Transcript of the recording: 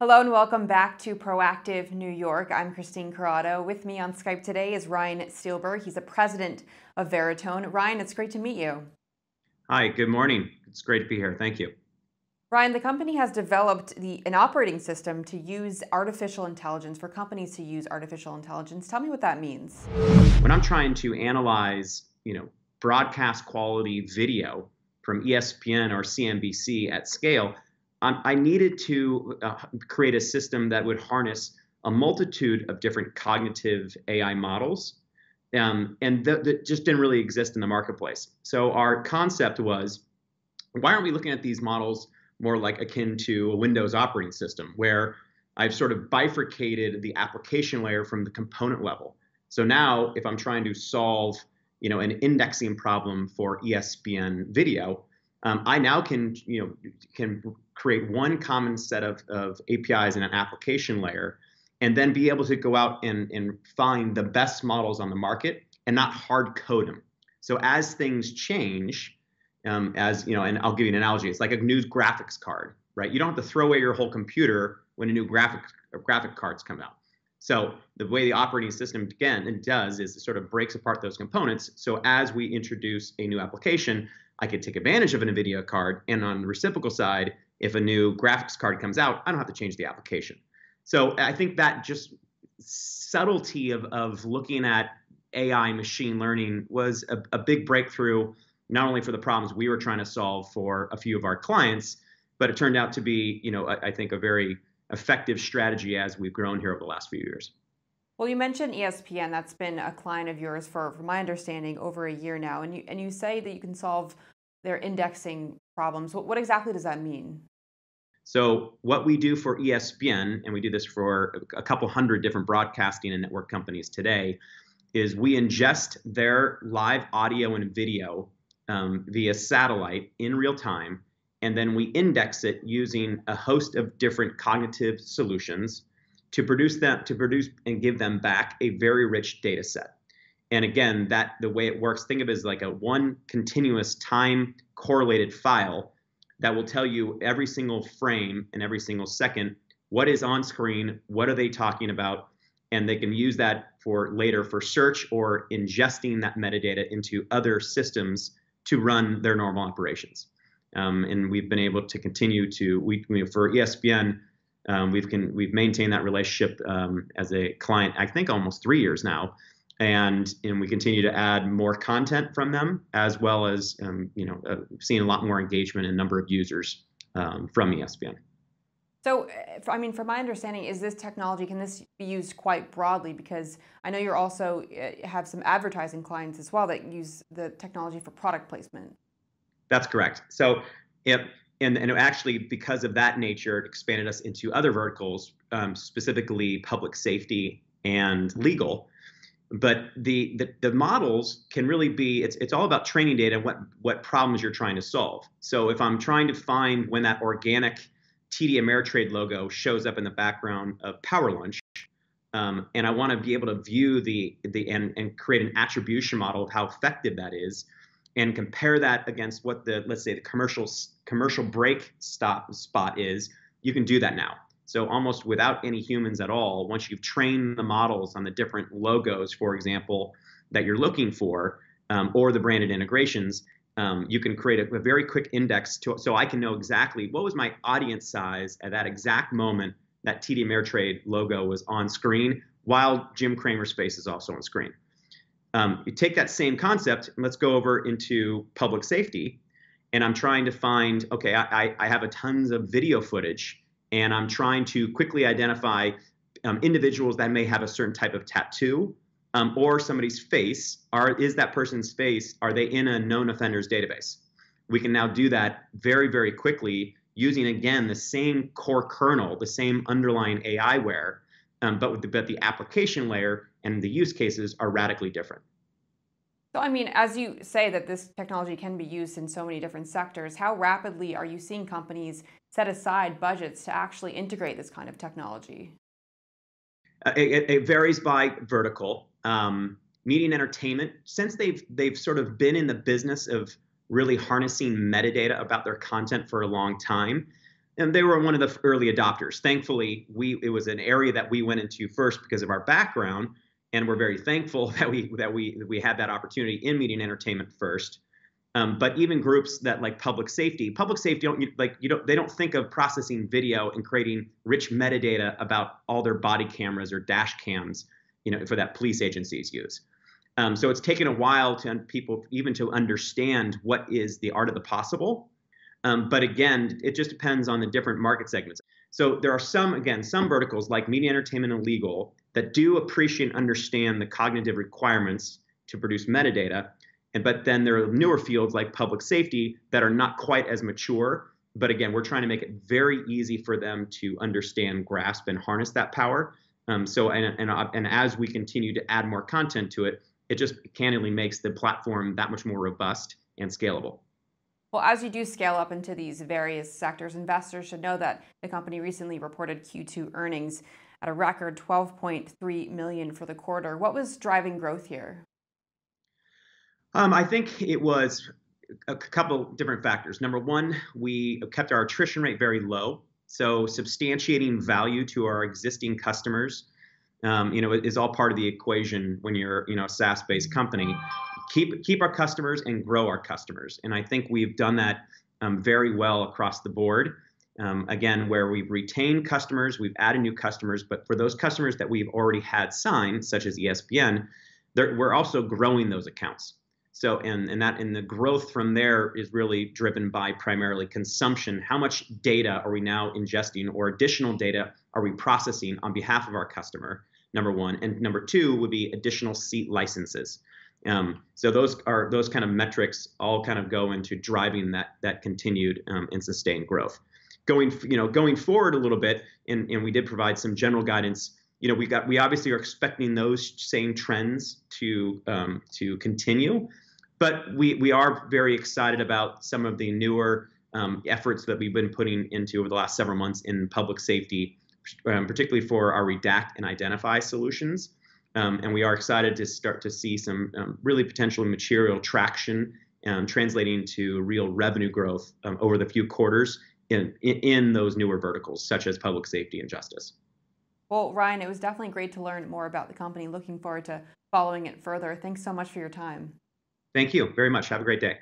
Hello and welcome back to Proactive New York. I'm Christine Corrado. With me on Skype today is Ryan Steelberg. He's the president of Veritone. Ryan, it's great to meet you. Hi, good morning. It's great to be here. Thank you. Ryan, the company has developed the, an operating system to use artificial intelligence for companies to use artificial intelligence. Tell me what that means. When I'm trying to analyze, you know, broadcast quality video from ESPN or CNBC at scale, um, I needed to uh, create a system that would harness a multitude of different cognitive AI models. Um, and that, that just didn't really exist in the marketplace. So our concept was, why aren't we looking at these models more like akin to a Windows operating system, where I've sort of bifurcated the application layer from the component level. So now, if I'm trying to solve, you know, an indexing problem for ESPN video, um, I now can, you know, can create one common set of, of APIs in an application layer, and then be able to go out and, and find the best models on the market and not hard code them. So as things change, um, as you know, and I'll give you an analogy. It's like a new graphics card, right? You don't have to throw away your whole computer when a new graphic graphic cards come out. So the way the operating system again does is it sort of breaks apart those components. So as we introduce a new application, I could take advantage of an NVIDIA card, and on the reciprocal side, if a new graphics card comes out, I don't have to change the application. So I think that just subtlety of, of looking at AI machine learning was a, a big breakthrough, not only for the problems we were trying to solve for a few of our clients, but it turned out to be, you know, I, I think a very effective strategy as we've grown here over the last few years. Well, you mentioned ESPN. That's been a client of yours for, from my understanding, over a year now. And you and you say that you can solve their indexing problems. What, what exactly does that mean? So what we do for ESPN, and we do this for a couple hundred different broadcasting and network companies today, is we ingest their live audio and video um, via satellite in real time, and then we index it using a host of different cognitive solutions to produce that to produce and give them back a very rich data set. And again, that the way it works, think of it as like a one continuous time correlated file that will tell you every single frame and every single second what is on screen, what are they talking about, and they can use that for later for search or ingesting that metadata into other systems to run their normal operations. Um, and we've been able to continue to we, we for ESPN. Um, we've can we've maintained that relationship um, as a client. I think almost three years now, and and we continue to add more content from them as well as um, you know uh, seeing a lot more engagement and number of users um, from ESPN. So, uh, I mean, from my understanding, is this technology can this be used quite broadly? Because I know you're also uh, have some advertising clients as well that use the technology for product placement. That's correct. So, it, and, and actually, because of that nature, it expanded us into other verticals, um, specifically public safety and legal but the, the, the models can really be it's it's all about training data what what problems you're trying to solve. So if I'm trying to find when that organic TD Ameritrade logo shows up in the background of Power Lunch, um, and I want to be able to view the the and and create an attribution model of how effective that is, and compare that against what the let's say the commercial commercial break stop spot is, you can do that now. So almost without any humans at all, once you've trained the models on the different logos, for example, that you're looking for, um, or the branded integrations, um, you can create a, a, very quick index to, so I can know exactly what was my audience size at that exact moment that TD Ameritrade logo was on screen, while Jim Cramer's face is also on screen. Um, you take that same concept and let's go over into public safety, and I'm trying to find okay, I, I have a tons of video footage and I'm trying to quickly identify um, individuals that may have a certain type of tattoo um, or somebody's face. Are is that person's face? Are they in a known offenders database? We can now do that very very quickly using again the same core kernel, the same underlying AIware, um, but the, but the application layer and the use cases are radically different. So, I mean, as you say that this technology can be used in so many different sectors, how rapidly are you seeing companies set aside budgets to actually integrate this kind of technology? Uh, it, it, varies by vertical. Um, media and entertainment, since they've they've sort of been in the business of really harnessing metadata about their content for a long time. And they were one of the early adopters. Thankfully, we it was an area that we went into first because of our background, and we're very thankful that we that we that we had that opportunity in media and entertainment first. Um, but even groups that like public safety, public safety don't like you don't they don't think of processing video and creating rich metadata about all their body cameras or dash cams, you know, for that police agencies use. Um, so it's taken a while to people even to understand what is the art of the possible. Um, but again, it just depends on the different market segments. So there are some, again, some verticals like media, entertainment, and legal that do appreciate and understand the cognitive requirements to produce metadata. And but then there are newer fields like public safety that are not quite as mature. But again, we're trying to make it very easy for them to understand, grasp, and harness that power. Um, so and, and and as we continue to add more content to it, it just candidly makes the platform that much more robust and scalable. Well, as you do scale up into these various sectors, investors should know that the company recently reported Q2 earnings at a record 12.3 million for the quarter. What was driving growth here? Um, I think it was a couple different factors. Number one, we kept our attrition rate very low, so substantiating value to our existing customers um, you know, is all part of the equation when you're, you know, a SaaS-based company. Keep keep our customers and grow our customers, and I think we've done that um, very well across the board. Um, again, where we've retained customers, we've added new customers, but for those customers that we've already had signed, such as ESPN, we're also growing those accounts. So, and and that and the growth from there is really driven by primarily consumption. How much data are we now ingesting, or additional data are we processing on behalf of our customer? number one, and number two would be additional seat licenses. Um, so those are those kind of metrics all kind of go into driving that that continued um, and sustained growth. Going you know going forward a little bit, and, and we did provide some general guidance. You know we got we obviously are expecting those same trends to um, to continue, but we we are very excited about some of the newer um, efforts that we've been putting into over the last several months in public safety um, particularly for our redact and identify solutions. Um, and we are excited to start to see some um, really potential material traction um, translating to real revenue growth um, over the few quarters in, in those newer verticals, such as public safety and justice. Well, Ryan, it was definitely great to learn more about the company. Looking forward to following it further. Thanks so much for your time. Thank you very much. Have a great day.